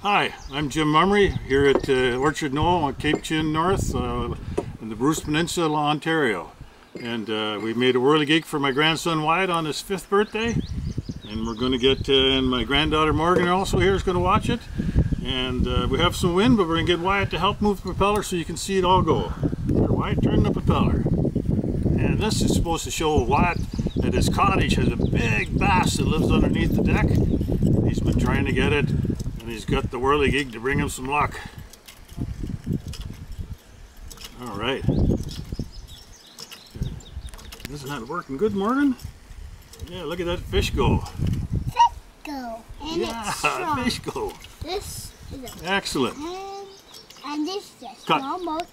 Hi, I'm Jim Mummery here at uh, Orchard Knoll on Cape Chin North uh, in the Bruce Peninsula, Ontario. And uh, we made a whirligig for my grandson Wyatt on his fifth birthday. And we're going to get, uh, and my granddaughter Morgan also here is going to watch it. And uh, we have some wind, but we're going to get Wyatt to help move the propeller so you can see it all go. Here, Wyatt, turn the propeller. And this is supposed to show Wyatt that his cottage has a big bass that lives underneath the deck. He's been trying to get it, and he's got the whirligig to bring him some luck. All right. Isn't that working good, Morgan? Yeah, look at that fish go. Fish go. And Yeah, fish go. This is a Excellent. and, and this is a Cut. smallmouth